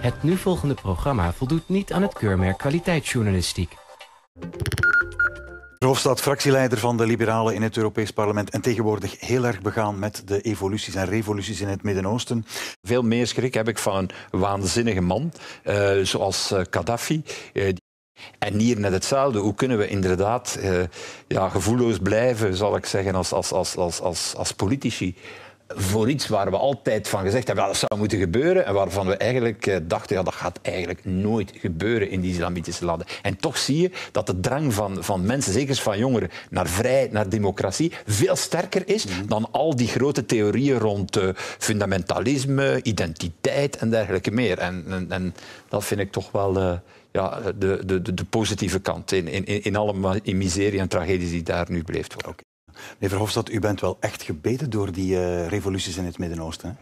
Het nu volgende programma voldoet niet aan het keurmerk kwaliteitsjournalistiek. Verhofstadt, fractieleider van de Liberalen in het Europees Parlement en tegenwoordig heel erg begaan met de evoluties en revoluties in het Midden-Oosten. Veel meer schrik heb ik van een waanzinnige man, uh, zoals uh, Gaddafi. Uh, en hier net hetzelfde. Hoe kunnen we inderdaad ja, gevoelloos blijven, zal ik zeggen, als, als, als, als, als, als politici? Voor iets waar we altijd van gezegd hebben dat zou moeten gebeuren en waarvan we eigenlijk eh, dachten ja, dat gaat eigenlijk nooit gebeuren in die islamitische landen. En toch zie je dat de drang van, van mensen, zeker van jongeren, naar vrijheid, naar democratie, veel sterker is mhm. dan al die grote theorieën rond uh, fundamentalisme, identiteit en dergelijke meer. En, en, en dat vind ik toch wel... Uh, ja, de, de, de, positieve kant in, in, in alle miserie en tragedies die daar nu beleefd worden. Meneer Verhofstadt, u bent wel echt gebeten door die uh, revoluties in het Midden-Oosten.